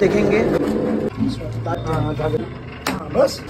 देखेंगे। हाँ, हाँ, हाँ, हाँ बस।